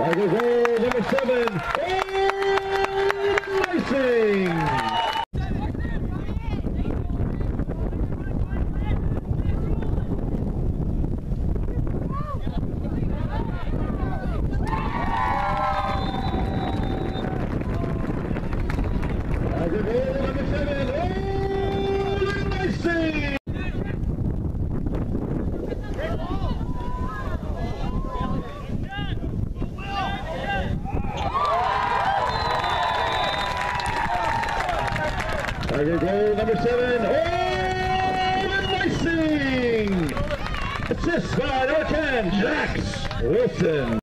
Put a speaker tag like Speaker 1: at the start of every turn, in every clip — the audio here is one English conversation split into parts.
Speaker 1: Tiger goal number seven. Racing. Tiger goal number seven. Oh, racing. Tiger goal number seven. Oh, racing. Assist by number 10, Jax Wilson.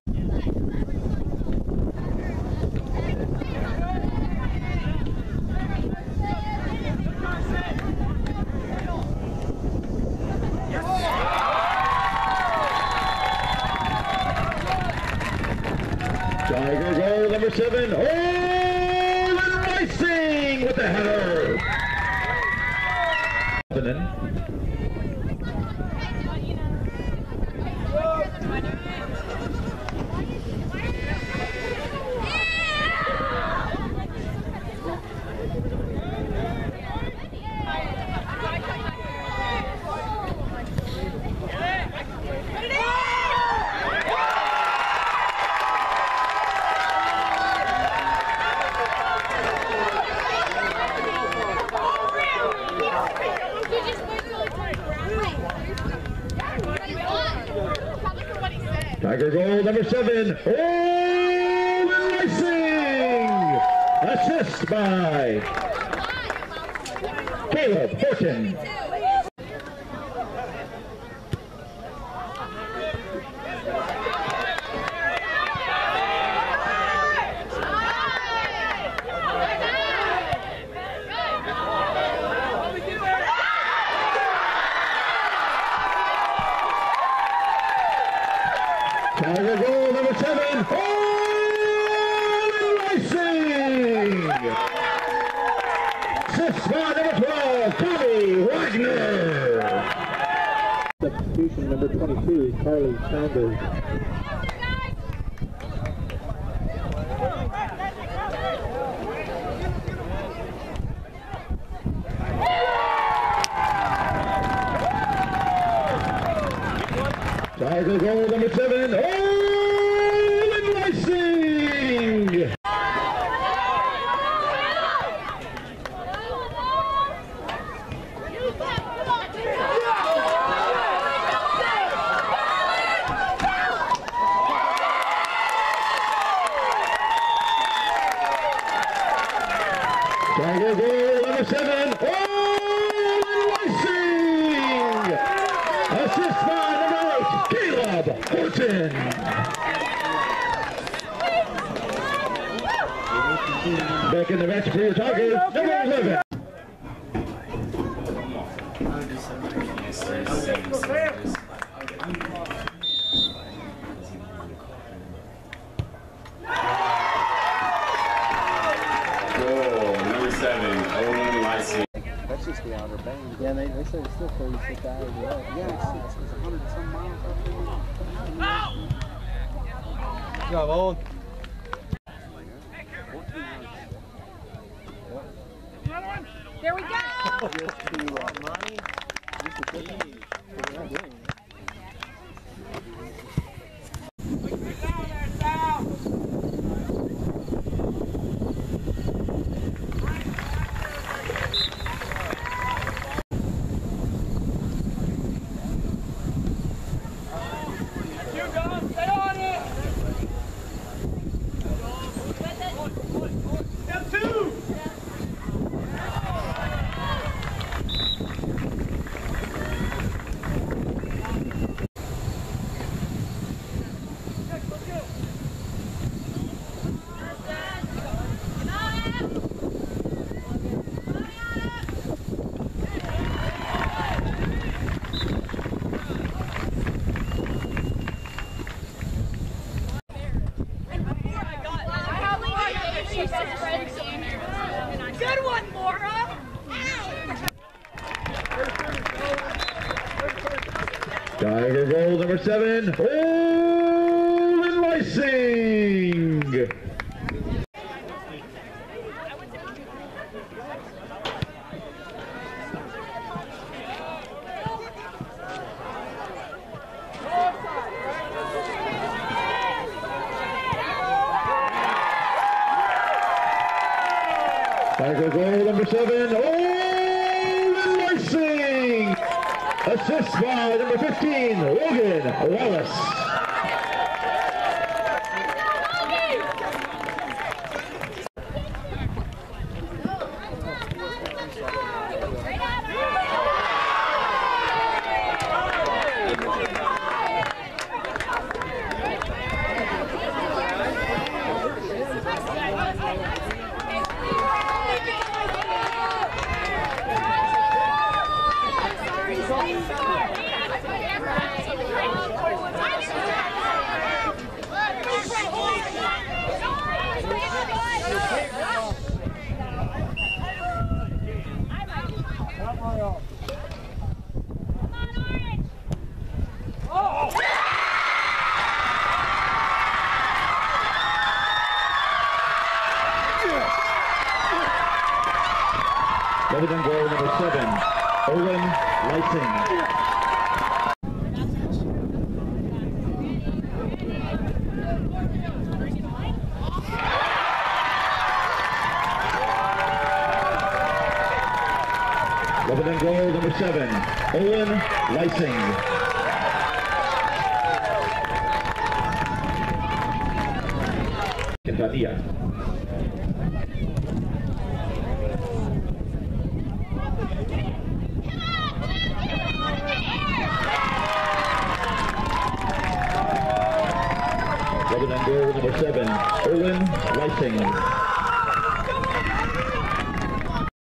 Speaker 1: Tiger goal number seven. Oh, racing with the header. Tiger goal number seven. Oh, racing! Assist by Caleb Horton. Tiger goal number seven. Oh, racing! Assist by number 12, Tommy Wagner.
Speaker 2: Substitution number 22, Carly Saunders.
Speaker 1: Tiger goal number seven. Oh, racing! Tiger goal number seven. Oh, racing! Assist by number eight, Caleb Back in the match for your Tigers, number 11.
Speaker 3: Goal number seven, Olin Leising.
Speaker 2: That's just the outer band. Yeah, they, they say it's still 36 hours away. Yeah, it's, it's, it's 100 and some miles. Good job, Owen.
Speaker 4: There we go.
Speaker 1: Tiger goal number seven. Oh, Leising. Tiger goal number seven, Assist by number 15, Logan Wallace. Lebanon goal number seven, Olin Leising. Lebanon goal number seven, Olin Leising. Quintanilla. Lebanon goal number seven, Olin Leising.